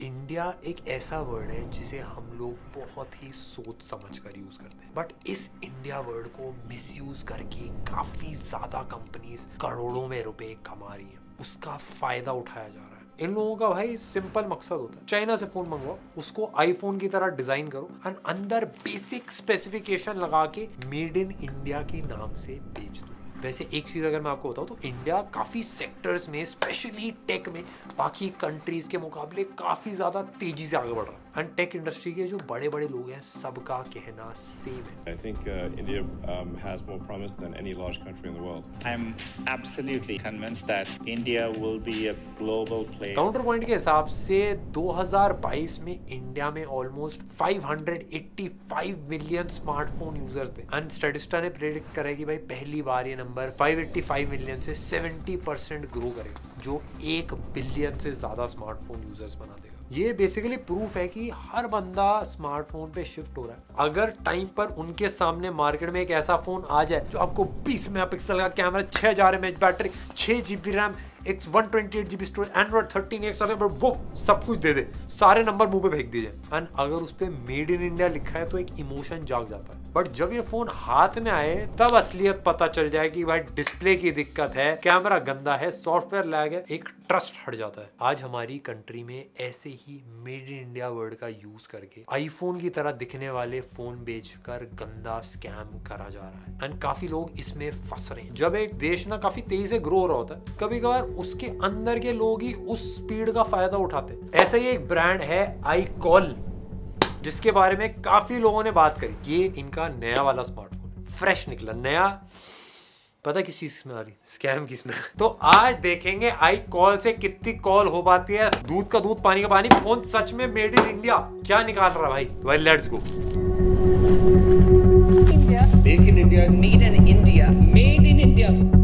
India एक ऐसा word है जिसे हम लोग बहुत ही सोच समझ कर यूज़ करते हैं। बट इस इंडिया वर्ड को मिसयूज करके काफ़ी ज़्यादा कंपनीज़ करोड़ों में रुपए कमा रही हैं। उसका फ़ायदा उठाया जा रहा है। इन लोगों का भाई सिंपल मकसद होता है। चाइना से फ़ोन मंगवाओ, उसको आईफोन की तरह डिज़ाइन करो एंड अंदर बेसिक स्पेसिफिकेशन लगा के मेड इन इंडिया के नाम से बेच दो। वैसे एक चीज़ अगर मैं आपको बताऊँ तो इंडिया काफ़ी सेक्टर्स में स्पेशली टेक में बाकी कंट्रीज़ के मुकाबले काफ़ी ज़्यादा तेज़ी से आगे बढ़ रहा है एंड टेक इंडस्ट्री के जो बड़े बड़े लोग हैं सबका कहना सेम है I think uh, India um, has more promise than any large country in the world. I'm absolutely convinced that India will be a global player. Counterpoint के हिसाब से 2022 में इंडिया में ऑलमोस्ट 585 मिलियन स्मार्टफ़ोन यूज़र्स थे and Statista ने predict करा कि भाई पहली बार ये नंबर 585 मिलियन से 70 परसेंट ग्रो करेगा जो एक बिलियन से ज़्यादा स्मार्टफ़ोन यूज़र्स बना देगा। ये बेसिकली प्रूफ है कि हर बंदा स्मार्टफ़ोन पे शिफ्ट हो रहा है। अगर टाइम पर उनके सामने मार्केट में एक ऐसा फ़ोन आ जाए, जो आपको 20 मेगापिक्सल का कैमरा छह 6000 एमएच बैटरी 6 जीबी रैम एक one twenty eight GB storage Android thirteen एक साल वो सब कुछ दे दे। सारे नंबर मुँह पे फेंक दीजिए। एंड अगर उस पर मेड इन इंडिया लिखा है तो एक इमोशन जाग जाता है। बट जब ये फ़ोन हाथ में आए, तब असलियत पता चल जाए कि भाई डिस्प्ले की दिक्कत है कैमरा गंदा है सॉफ्टवेयर लैग है, एक ट्रस्ट हट जाता है। आज हमारी कंट्री में ऐसे ही मेड इन इंडिया वर्ड का यूज़ करके आईफोन की तरह दिखने वाले फ़ोन बेचकर गंदा स्कैम करा जा रहा है। एंड काफ़ी लोग इसमें फंस रहे हैं। जब एक देश ना काफ़ी तेज़ी से ग्रो हो रहा होता है कभी कभार उसके अंदर के लोग ही उस स्पीड का फ़ायदा उठाते ऐसा ही एक ब्रांड है आई कॉल जिसके बारे में काफ़ी लोगों ने बात करी। ये इनका नया वाला स्मार्टफ़ोन फ्रेश निकला नया। पता किस चीज़ में आ रही? स्कैम किसमें? तो आज देखेंगे आई कॉल से कितनी कॉल हो पाती है। दूध का दूध पानी का पानी। फ़ोन सच में मेड इन इंडिया क्या निकाल रहा भाई? भाई let's go India. Make in India. Made in India. Made in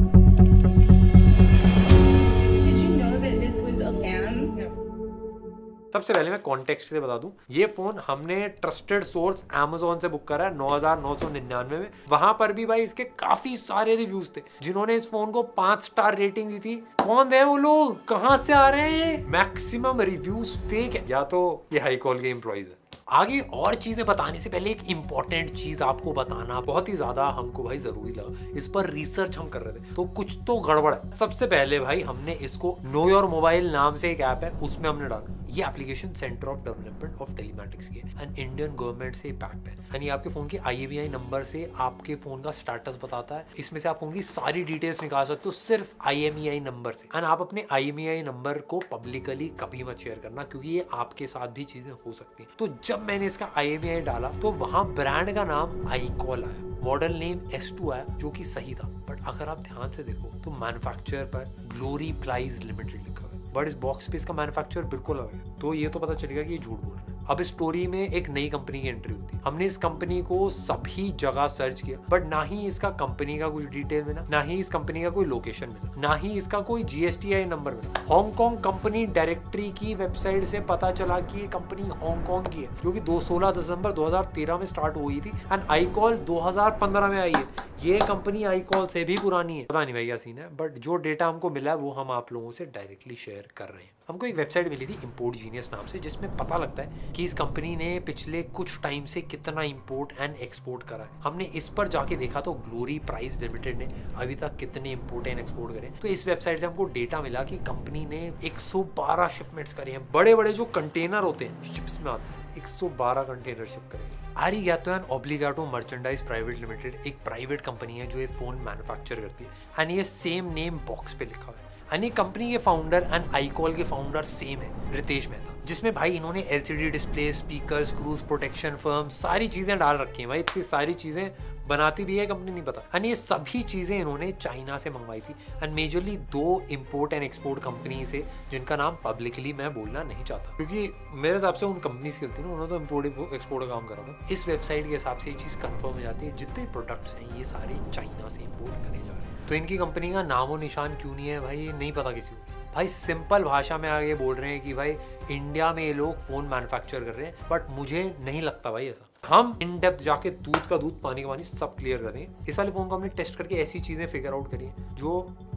सबसे पहले मैं कॉन्टेक्स्ट लिए बता दूँ। ये फ़ोन हमने ट्रस्टेड सोर्स एमेजोन से बुक करा है, नौ हज़ार नौ सौ निन्यानवे में। वहाँ पर भी भाई इसके काफ़ी सारे रिव्यूज़ थे, जिन्होंने इस फ़ोन को पाँच स्टार रेटिंग दी थी। कौन है वो लोग? कहाँ से आ रहे हैं? मैक्सिमम रिव्यूज़ फेक है। या तो ये हाई कॉल के एम्प्लॉइज है। आगे और चीज़ें बताने से पहले एक इंपॉर्टेंट चीज़ आपको बताना, बहुत ही ज़्यादा हमको भाई ज़रूरी लगा। इस पर रिसर्च हम कर रहे थे। तो कुछ तो गड़बड़ है। सबसे पहले भाई हमने इसको नो योर मोबाइल नाम से एक ऐप है, उसमें हमने डाला। ये application centre of development of telematics की है। इंडियन गवर्नमेंट से पैक्ट है। एंड ये आपके फ़ोन के आई नंबर से आपके फ़ोन का स्टेटस बताता है। इसमें से आप फ़ोन की सारी डिटेल्स निकाल सकते हो सिर्फ़ आई नंबर से। एंड आप अपने आई नंबर को पब्लिकली कभी मत शेयर करना, क्योंकि ये आपके साथ भी चीज़ें हो सकती हैं। तो जब मैंने इसका आई डाला तो वहाँ ब्रांड का नाम आईकॉल आया। मॉडल नेम एस टू आया, जो कि सही था। बट अगर आप ध्यान से देखो तो मैन्युफैक्चर पर ग्लोरी प्लाइज लिमिटेड लिखा हुआ है। बट इस बॉक्स पे इसका मैन्युफैक्चर बिल्कुल अलग है। तो ये तो पता चलेगा कि ये झूठ बोल रहा हैं। अब स्टोरी में एक नई कंपनी की एंट्री होती है। हमने इस कंपनी को सभी जगह सर्च किया बट ना ही इसका कंपनी का कुछ डिटेल मिला, ना ही इस कंपनी का कोई लोकेशन मिला, ना ही इसका कोई जीएसटी आई नंबर मिला। हांगकांग कंपनी डायरेक्टरी की वेबसाइट से पता चला कि ये कंपनी हांगकांग की है, जो कि दो सोलह दिसंबर 2013 में स्टार्ट हुई थी एंड आईकॉल 2015 में आई है। ये कंपनी आईकॉल से भी पुरानी है। पता नहीं भाई सीन है बट जो डेटा हमको मिला है, वो हम आप लोगों से डायरेक्टली शेयर कर रहे हैं। हमको एक वेबसाइट मिली थी इम्पोर्ट जीनियस नाम से, जिसमें पता लगता है कि इस कंपनी ने पिछले कुछ टाइम से कितना इम्पोर्ट एंड एक्सपोर्ट करा है। हमने इस पर जाके देखा तो ग्लोरी प्राइस लिमिटेड ने अभी तक कितने इम्पोर्ट एंड एक्सपोर्ट करे तो इस वेबसाइट से हमको डेटा मिला कि कंपनी ने 112 शिपमेंट्स करे हैं। बड़े बड़े जो कंटेनर होते हैं शिप्स में आते हैं 112 कंटेनर शिप करेंगे। आरी यातोयान ऑब्लिगाटो मर्चेंडाइज प्राइवेट लिमिटेड एक प्राइवेट कंपनी है जो ये फ़ोन मैन्युफैक्चर करती है। एंड ये सेम नेम बॉक्स पे लिखा हुआ है। एंड ये कंपनी के फाउंडर एंड आईकॉल के फाउंडर सेम है रितेश मेहता जिसमें भाई इन्होंने L C D display speaker cruise protection film सारी चीज़ें डाल रखी हैं भाई। इतनी सारी चीज़ें बनाती भी है, कंपनी नहीं पता एंड ये सभी चीज़ें इन्होंने चाइना से मंगवाई थी। एंड मेजरली दो इम्पोर्ट एंड एक्सपोर्ट कंपनी से, जिनका नाम पब्लिकली मैं बोलना नहीं चाहता। क्योंकि मेरे हिसाब से उन कंपनीज़ की गलती ना, उन्होंने तो इम्पोर्ट एक्सपोर्ट का काम करा था। इस वेबसाइट के हिसाब से ये चीज़ कंफर्म हो जाती है, जितने प्रोडक्ट्स हैं, ये सारे चाइना से इम्पोर्ट करे जा रहे हैं। तो इनकी कंपनी का नामो निशान क्यों नहीं है भाई नहीं पता किसी को। भाई सिंपल भाषा में आगे बोल रहे हैं कि भाई इंडिया में ये लोग फ़ोन मैन्युफैक्चर कर रहे हैं बट मुझे नहीं लगता भाई ऐसा। हम इन डेप्थ जाके दूध का दूध पानी का पानी सब क्लियर कर देंगे। इस वाले फ़ोन को हमने टेस्ट करके ऐसी चीज़ें फिगर आउट करी हैं जो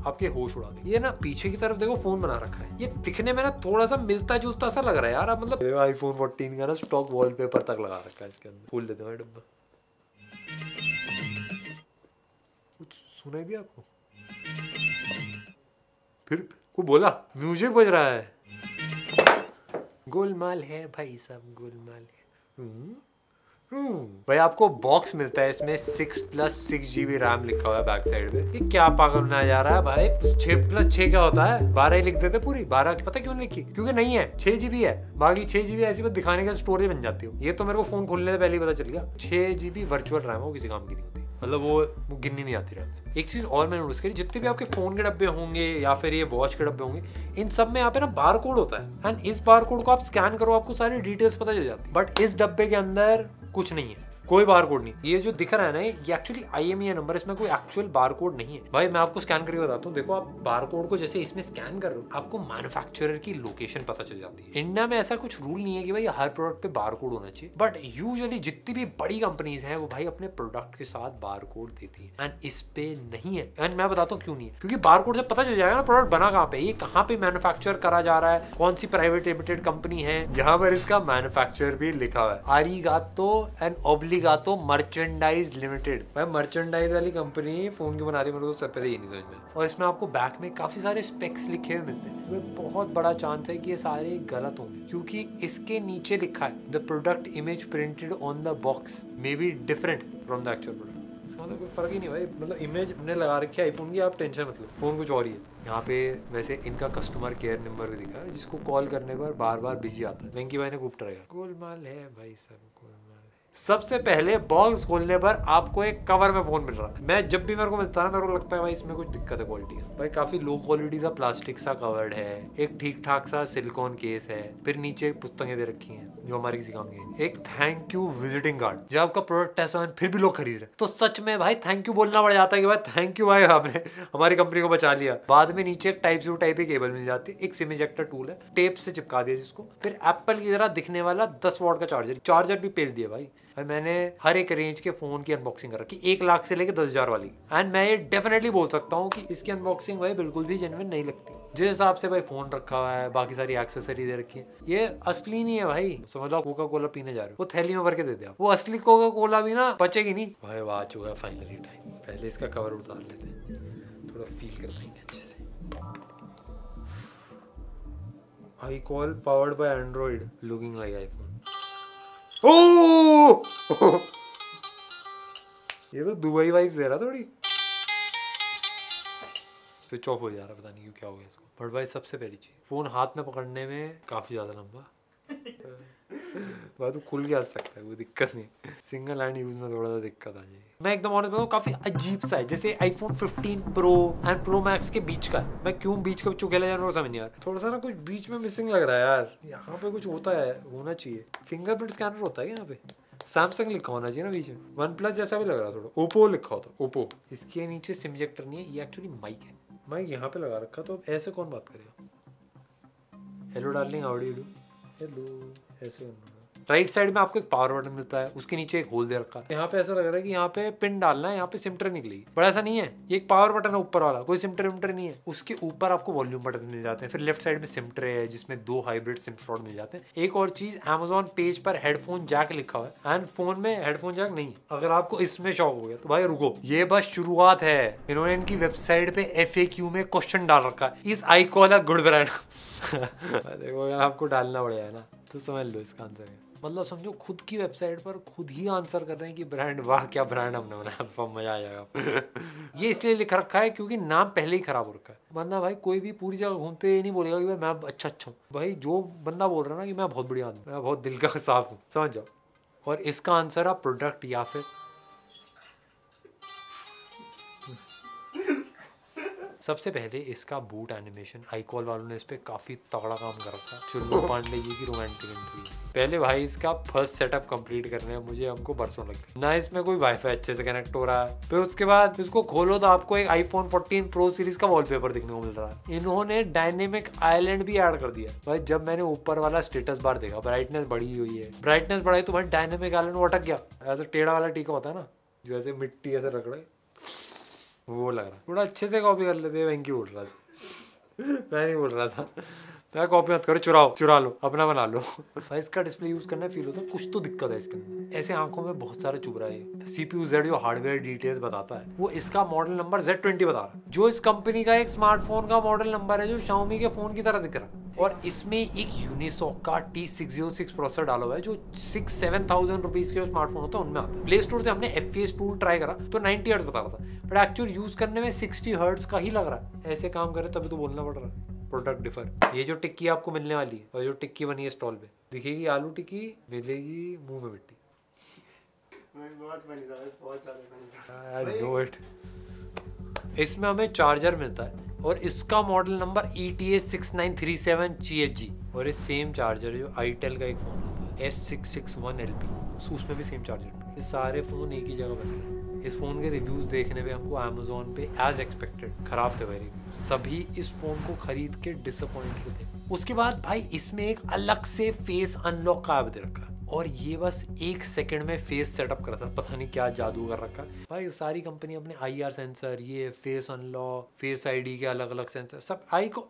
आपके होश उड़ा देंगे। ये ना पीछे की तरफ़ देखो फ़ोन बना रखा है। ये दिखने में ना थोड़ा सा मिलता जुलता सा लग रहा है यार अब मतलब आईफोन 14 का ना स्टॉक वॉलपेपर तक लगा रखा है इसके अंदर। खोल देते हैं डब्बा। कुछ सुनाई दिया आपको? फिर को बोला म्यूज़िक बज रहा है। गोलमाल है भाई सब गोलमाल है। हम्म। भाई, आपको बॉक्स मिलता है इसमें six plus six GB RAM लिखा हुआ है बैक साइड में। ये क्या पागल बनाया जा रहा है भाई? छह प्लस छह क्या होता है? बारह ही लिख देते पूरी। बारह पता क्यों लिखी? क्योंकि नहीं है। छह जीबी है। बाकी छह जीबी ऐसी दिखाने का स्टोरेज बन जाती हो। ये तो मेरे को फ़ोन खोलने से पहले ही पता चल गया। छह जीबी वर्चुअल रैम हो, किसी काम की नहीं होती। मतलब वो वो गिननी नहीं आती रैम एक चीज़ और मैंने नोटिस करी, जितने भी आपके फ़ोन के डब्बे होंगे या फिर ये वॉच के डब्बे होंगे, इन सब में यहाँ पे ना बार कोड होता है। एंड इस बार कोड को आप स्कैन करो, आपको सारी डिटेल्स पता चल जाती। है बट इस डब्बे के अंदर कुछ नहीं है। कोई बार कोड नहीं। ये जो दिख रहा है ना, ये एक्चुअली आई एम नंबर इसमें कोई एक्चुअल बार कोड नहीं है। भाई, मैं आपको स्कैन करके बताता हूँ। देखो, आप बार कोड को जैसे इसमें स्कैन कर रहे हो, आपको मैन्युफैक्चरर की लोकेशन पता चल जाती है। इंडिया में ऐसा कुछ रूल नहीं है कि भाई हर प्रोडक्ट पे बार कोड होना चाहिए। बट यूजली जितनी भी बड़ी कंपनीज़ हैं, वो भाई अपने प्रोडक्ट के साथ बार कोड देती है। एंड इस पे नहीं है। एंड मैं बताता हूँ क्यों नहीं है। क्योंकि बार कोड से पता चल जाएगा ना प्रोडक्ट बना कहाँ पे ये कहाँ पे मैन्युफैक्चर करा जा रहा है, कौन सी प्राइवेट लिमिटेड कंपनी है। यहाँ पर इसका मैन्युफैक्चर भी लिखा हुआ है। Arigato and Obligato merchandise limited भाई मर्चेंडाइज वाली कंपनी फ़ोन की बना रही मेरे को सब पहले ही नहीं समझ में और इसमें आपको बैक में काफ़ी सारे स्पेक्स लिखे हुए मिलते हैं। तो बहुत बड़ा चांस है कि ये सारे गलत होंगे। क्योंकि इसके नीचे लिखा है the product image printed on the box may be different from the actual product इसका मतलब कोई फ़र्क ही नहीं भाई। मतलब इमेज हमने लगा रखी है आईफोन की, आप टेंशन मतलब फ़ोन कुछ और ही है। यहाँ पे वैसे इनका कस्टमर केयर नंबर भी दिखा है, जिसको कॉल करने पर बार बार बिज़ी आता है। वेंकी भाई ने खूब ट्राई किया गोलमाल है भाई सब, गोलमाल। सबसे पहले बॉक्स खोलने पर आपको एक कवर में फ़ोन मिल रहा है। मैं जब भी मेरे को मिलता है ना, मेरे को लगता है भाई इसमें कुछ दिक्कत है क्वालिटी का। भाई काफ़ी लो क्वालिटी सा प्लास्टिक सा कवर्ड है। एक ठीक ठाक सा सिलिकॉन केस है। फिर नीचे पुस्तकें दे रखी हैं, जो हमारे किसी काम की। एक थैंक यू विजिटिंग कार्ड जब आपका प्रोडक्ट ऐसा है, फिर भी लोग खरीद रहे तो सच में भाई थैंक यू बोलना पड़ जाता है कि भाई थैंक यू भाई आपने हमारी कंपनी को बचा लिया। बाद में नीचे एक टाइप सी टाइप की केबल मिल जाती है। एक सिम इजेक्टर टूल है। टेप से चिपका दिया जिसको। फिर एप्पल की तरह दिखने वाला दस वॉट का चार्जर चार्जर भी पेल दिया भाई। भाई मैंने हर एक रेंज के फ़ोन की अनबॉक्सिंग कर रखी, एक लाख से लेकर दस हज़ार वाली। एंड मैं ये डेफिनेटली बोल सकता हूँ कि इसकी अनबॉक्सिंग भाई बिल्कुल भी जेनविन नहीं लगती। जिस हिसाब से भाई फ़ोन रखा हुआ है, बाकी सारी एक्सेसरी दे रखी है, ये असली नहीं है भाई। समझ लो कोका कोला पीने जा रहे हो, वो थैली में भर के दे दिया। वो असली कोका कोला भी ना बचेगी नहीं। भाई वो आ चुका है फाइनली टाइम पहले इसका कवर उतार लेते हैं। थोड़ा फील कर लेंगे अच्छे से। IKall powered by Android looking like iPhone oh ये तो दुबई वाइब्स दे रहा थोड़ी। स्विच ऑफ़ हो जा रहा, पता नहीं क्यों, क्या हो गया इसको। बट भाई, सबसे पहली चीज़ फ़ोन हाथ में पकड़ने में काफ़ी ज़्यादा लंबा। भाई तो खुल के आ सकता है कोई दिक्कत नहीं सिंगल हैंड यूज़ में थोड़ा सा दिक्कत आ जाएगी मैं एकदम ऑनेस्ट बताऊँ काफ़ी अजीब सा है जैसे iPhone 15 pro and pro max के बीच का मैं क्यों बीच का खेला जा रहा हूँ समझ नहीं रहा थोड़ा सा ना कुछ बीच में मिसिंग लग रहा है यार यहाँ पे कुछ होता है होना चाहिए फिंगरप्रिंट स्कैनर होता है क्या यहाँ पे सैमसंग लिखा होना चाहिए ना बीच में वन प्लस जैसा भी लग रहा थोड़ा ओप्पो लिखा होता ओप्पो इसके नीचे सिम इजेक्टर नहीं है ये एक्चुअली माइक है माइक यहाँ पे लगा रखा तो ऐसे कौन बात करेगा hello darling how do hello ऐसे राइट साइड में आपको एक पावर बटन मिलता है उसके नीचे एक होल दे रखा है। यहाँ पे ऐसा लग रहा है कि यहाँ पे पिन डालना है यहाँ पे सिमटर निकलेगी बट ऐसा नहीं है ये एक पावर बटन है ऊपर वाला कोई सिमटर विमटर नहीं है। उसके ऊपर आपको वॉल्यूम बटन मिल जाते हैं फिर लेफ़्ट साइड में सिमटर है जिसमें दो हाइब्रिड सिम स्लॉट मिल जाते हैं। एक और चीज़ अमेजोन पेज पर हेडफोन जैक लिखा हुआ है एंड फ़ोन में हेडफोन जैक नहीं है। अगर आपको इसमें शौक हो गया तो भाई रुको। ये बस शुरुआत है। इन्होंने इनकी वेबसाइट पे एफ़ में क्वेश्चन डाल रखा है। इस iKall a good brand देखो अगर आपको डालना पड़ेगा ना। तो समझ लो इसका आंसर है। मतलब समझो, खुद की वेबसाइट पर खुद ही आंसर कर रहे हैं कि ब्रांड वाह, क्या ब्रांड हमने बनाया मज़ा आ जाएगा। ये इसलिए लिख रखा है क्योंकि नाम पहले ही खराब हो रखा है। वरना भाई कोई भी पूरी जगह घूमते ही नहीं बोलेगा कि भाई मैं अच्छा अच्छा हूँ। भाई जो बंदा बोल रहा है ना कि मैं बहुत बढ़िया आदमी मैं बहुत दिल का साफ़ हूँ, समझ जाओ। और इसका आंसर आप प्रोडक्ट या फिर सबसे पहले इसका बूट एनिमेशन आईकॉल वालों ने इस पे काफ़ी तगड़ा काम कर रखा। है चुन्नू पांडे जी की रोमांटिक एंट्री पहले भाई इसका फ़र्स्ट सेटअप कंप्लीट करने में मुझे हमको बरसों लग गए। ना इसमें कोई वाईफाई अच्छे से कनेक्ट हो रहा है। फिर उसके बाद इसको खोलो तो आपको एक आईफोन 14 प्रो सीरीज़ का वॉलपेपर देखने को मिल रहा है। इन्होंने डायनेमिक आइलैंड भी ऐड कर दिया। भाई जब मैंने ऊपर वाला स्टेटस बार देखा ब्राइटनेस बढ़ी हुई है। ब्राइटनेस बढ़ाई तो भाई डायनेमिक आइलैंड वो अटक गया। ऐसा टेढ़ा वाला टीका होता है ना, जो ऐसे मिट्टी ऐसे रहे वो लग रहा थोड़ा अच्छे से कॉपी कर लेते हैं वैंकी बोल रहा था। मैं नहीं बोल रहा था। मैं कॉपी मत करो, चुराओ, चुरा लो, अपना बना लो। भाई इसका डिस्प्ले यूज़ करना फील होता है, कुछ तो दिक्कत है इसके अंदर। ऐसे आँखों में बहुत सारे चुभ रहा है। सीपीयू जेड जो हार्डवेयर डिटेल्स बताता है, वो इसका मॉडल नंबर जेड ट्वेंटी बता रहा है। जो इस कंपनी का, एक स्मार्टफ़ोन का मॉडल नंबर है, जो शाउमी के फ़ोन की तरह दिख रहा है। और इसमें एक यूनिसॉक का T six zero six processor डाला हुआ है, जो सिक्स सेवन थाउज़ेंड रुपीज़ के स्मार्टफ़ोन होता है, उनमें आता है। प्ले स्टोर से हमने एफ़ टूल ट्राई करा तो नाइनटी हर्ट्स बता रहा था। बट एक्चुअल यूज़ करने में सिक्सटी हर्ट्स का ही लग रहा है। ऐसे काम करे, तभी तो बोलना पड़ रहा है। प्रोडक्ट डिफर ये जो टिक्की आपको मिलने वाली है और जो टिक्की बनी है स्टॉल पे दिखेगी आलू टिक्की मिलेगी मुँह में मिट्टी. इसमें हमें चार्जर मिलता है और इसका model number E T S six nine three seven G H G और ये सेम चार्जर है जो आईटेल का एक फ़ोन होता है S six six one L P उसमें भी सेम चार्जर ये सारे फ़ोन एक ही जगह बन रहे हैं। इस फ़ोन के रिव्यूज़ देखने में हमको अमेजोन पे एज एक्सपेक्टेड ख़राब थे भाई सभी इस फ़ोन को खरीद के डिसअपॉइंटेड थे उसके बाद भाई, इसमें एक अलग से फेस अनलॉक का दे रखा और ये बस एक सेकंड में फेस सेटअप करा था। पता नहीं क्या जादू कर रखा भाई, सारी कंपनी अपने आईआर सेंसर ये फेस अनलॉक फेस आईडी के अलग अलग सेंसर सब आई को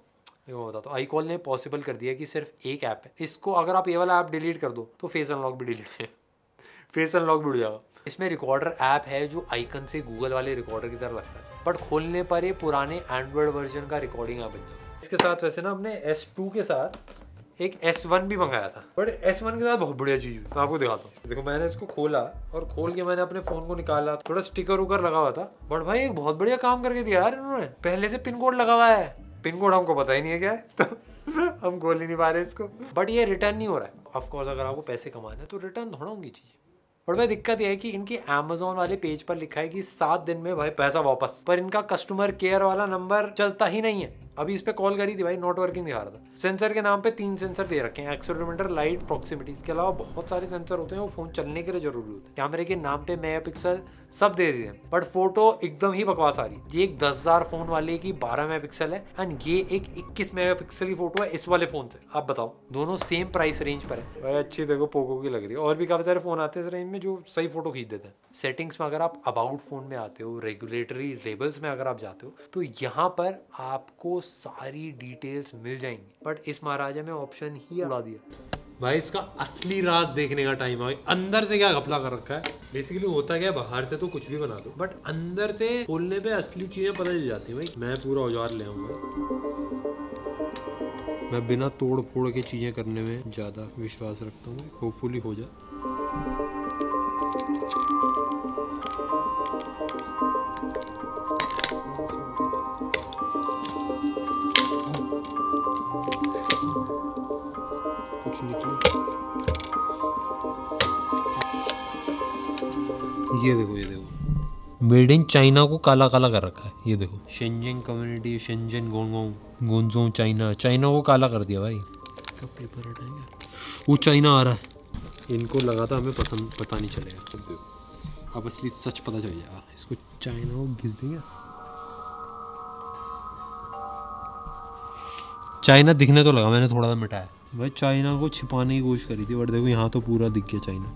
देखो, बता तो आई कॉल ने पॉसिबल कर दिया कि सिर्फ़ एक ऐप है। इसको अगर आप ये वाला ऐप डिलीट कर दो तो फेस अनलॉक भी डिलीट है। फेस अनलॉक भी उड़ जाएगा। इसमें रिकॉर्डर ऐप है जो आइकन से गूगल वाले रिकॉर्डर की तरह लगता है। बट खोलने पर ये पुराने एंड्रॉयड वर्जन का रिकॉर्डिंग ऐप बन जाता है। इसके साथ वैसे ना हमने एस टू के साथ एक S1 भी मंगाया था। बट S1 के साथ बहुत बढ़िया चीज़ मैं आपको दिखाता हूँ। देखो, मैंने इसको खोला और खोल के मैंने अपने फ़ोन को निकाला। थोड़ा स्टिकर उकर लगा हुआ था। बट भाई, एक बहुत बढ़िया काम करके दिया यार इन्होंने। पहले से पिन कोड लगा हुआ है। पिन कोड हमको पता ही नहीं है क्या है। तो हम खोल ही नहीं पा रहे इसको। बट ये रिटर्न नहीं हो रहा है। ऑफकोर्स अगर आपको पैसे कमाने हैं तो रिटर्न थोड़ा होंगी चीज़ें। और भाई दिक्कत यह है कि इनके अमेजोन वाले पेज पर लिखा है कि सात दिन में भाई पैसा वापस, पर इनका कस्टमर केयर वाला नंबर चलता ही नहीं है। अभी इस पे कॉल करी थी भाई नॉट वर्किंग दिखा रहा था। सेंसर के नाम पे तीन सेंसर दे रखे हैं एक्सोमीटर लाइट प्रॉक्सिमिटी इसके अलावा बहुत सारे सेंसर होते हैं, वो फ़ोन चलने के लिए ज़रूरी होते हैं। कैमरे के नाम पे मेगा पिक्सल सब दे दिए बट फ़ोटो एकदम ही बकवास आ रही ये एक दस हज़ार फ़ोन वाले की बारह मेगा पिक्सल है एंड ये एक इक्कीस मेगा पिक्सल की फ़ोटो है इस वाले फ़ोन से। आप बताओ, दोनों सेम प्राइस रेंज पर है। भाई, अच्छी देखो, पोको की लग रही है। और भी काफ़ी सारे फ़ोन आते हैं इस रेंज में जो सही फ़ोटो खींच देते हैं। सेटिंग्स में अगर आप अबाउट फ़ोन में आते हो रेगुलेटरी लेबल्स में अगर आप जाते हो तो यहाँ पर आपको सारी डिटेल्स मिल जाएँगी। बट इस महाराजा में ऑप्शन ही उड़ा दिया। भाई, इसका असली राज देखने का टाइम आ गया। अंदर से क्या घपला कर रखा है? बेसिकली होता क्या बाहर से तो कुछ भी बना दो। बट अंदर से खोलने पे असली चीज़ें पता चल जाती है भाई। मैं पूरा औज़ार ले आऊँगा। मैं बिना तोड़ फोड़ के चीज़ें करने में ज़्यादा विश्वास रखता हूँ होपफुली हो जाए ये देखो ये देखो। मेड इन चाइना को काला काला कर रखा है ये देखो। शेंजन कम्युनिटी शेंजन गोंगोंग गोंजोंग चाइना चाइना को काला कर दिया भाई। इसका पेपर हटाएँगे। वो चाइना आ रहा है। इनको लगा था हमें पसंद पता नहीं चलेगा। अब देखो अब असली सच पता चल जाएगा। इसको चाइना को घिस देंगे। चाइना दिखने तो लगा मैंने थोड़ा सा मिटाया। भाई चाइना को छिपाने की कोशिश करी थी बट देखो यहाँ तो पूरा दिख गया चाइना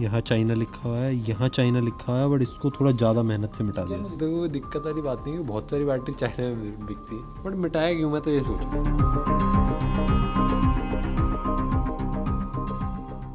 यहाँ चाइना लिखा हुआ है, यहाँ चाइना लिखा हुआ है, बट इसको थोड़ा ज़्यादा मेहनत से मिटा दिया। देखो दिक्कत वाली बात नहीं है, बहुत सारी बैटरी चाइना में बिकती है, बट मिटाया क्यों? मैं तो ये सोच रहा हूँ।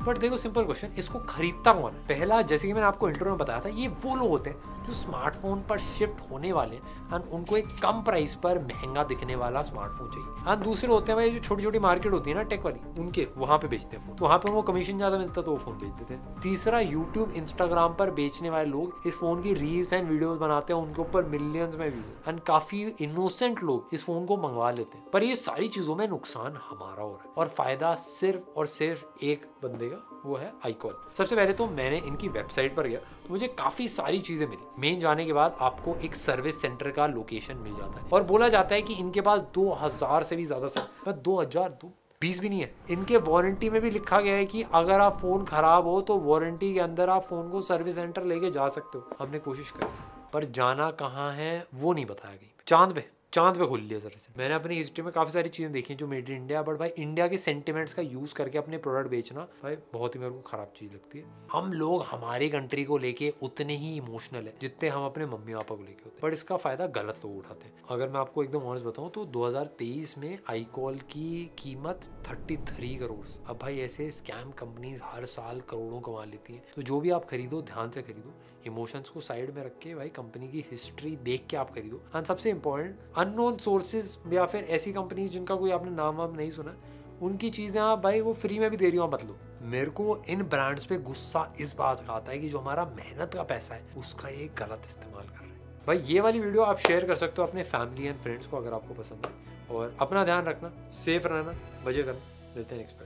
बट देखो सिंपल क्वेश्चन इसको खरीदता कौन है? पहला, जैसे कि मैंने आपको इंटरव्यू में बताया था, ये वो लोग होते हैं जो स्मार्टफ़ोन पर शिफ्ट होने वाले एंड उनको एक कम प्राइस पर महँगा दिखने वाला स्मार्टफ़ोन चाहिए। एंड दूसरे होते हैं भाई, जो छोटी छोटी मार्केट होती है ना टेक वाली, उनके, वहाँ पे बेचते हैं फ़ोन तो वहाँ पे उनको कमीशन ज़्यादा मिलता तो वो फ़ोन बेच देते हैं। तीसरा यूट्यूब इंस्टाग्राम पर बेचने वाले लोग, इस फ़ोन की रील्स एंड वीडियोस बनाते हैं, उनके ऊपर मिलियंस में व्यूज़ एंड काफ़ी इनोसेंट लोग इस फ़ोन को मंगवा लेते हैं। पर ये सारी चीज़ों में नुकसान हमारा हो रहा है। और फ़ायदा सिर्फ़ और सिर्फ़ एक बंदे का वो है आईकॉल सबसे पहले तो मैंने इनकी वेबसाइट पर गया तो मुझे काफ़ी सारी चीज़ें मिली। मेन जाने के बाद आपको एक सर्विस सेंटर का लोकेशन मिल जाता है। और बोला जाता है कि इनके पास 2000 से भी ज़्यादा सर मैं 2000 दो, बीस भी नहीं है। इनके वारंटी में भी लिखा गया है कि अगर आप फ़ोन खराब हो तो वारंटी के अंदर आप फ़ोन को सर्विस सेंटर लेके जा सकते हो। हमने कोशिश करी, पर जाना कहाँ है, वो नहीं बताया गई। चाँद पे। चाँद पे खोल लिया सर से। मैंने अपनी हिस्ट्री में काफ़ी सारी चीज़ें देखी जो मेड इन इंडिया बट भाई इंडिया के सेंटिमेंट्स का यूज़ करके अपने प्रोडक्ट बेचना भाई बहुत ही मेरे को ख़राब चीज़ लगती है। हम लोग हमारी कंट्री को लेके उतने ही इमोशनल है जितने हम अपने मम्मी पापा को लेके होते हैं। बट इसका फ़ायदा गलत लोग उठाते हैं। अगर मैं आपको एकदम ऑनेस्ट बताऊँ तो 2023 में आईकॉल की कीमत 33 करोड़ अब भाई ऐसे स्कैम कंपनीज़ हर साल करोड़ों कमा लेती हैं। तो जो भी आप खरीदो, ध्यान से खरीदो। इमोशंस को साइड में रख के भाई कंपनी की हिस्ट्री देख के आप खरीदो। एंड सबसे इंपॉर्टेंट अननोन सोर्सेज या फिर ऐसी कंपनीज़ जिनका कोई आपने नाम वाम नहीं सुना, उनकी चीज़ें आप भाई वो फ्री में भी दे रही हो मत लो। मेरे को इन ब्रांड्स पे गुस्सा इस बात का आता है कि जो हमारा मेहनत का पैसा है, उसका ये गलत इस्तेमाल कर रहे हैं। भाई, ये वाली वीडियो आप शेयर कर सकते हो अपने फैमिली एंड फ्रेंड्स को अगर आपको पसंद है। और अपना ध्यान रखना सेफ़ रहना, मज़े करना। मिलते हैं नेक्स्ट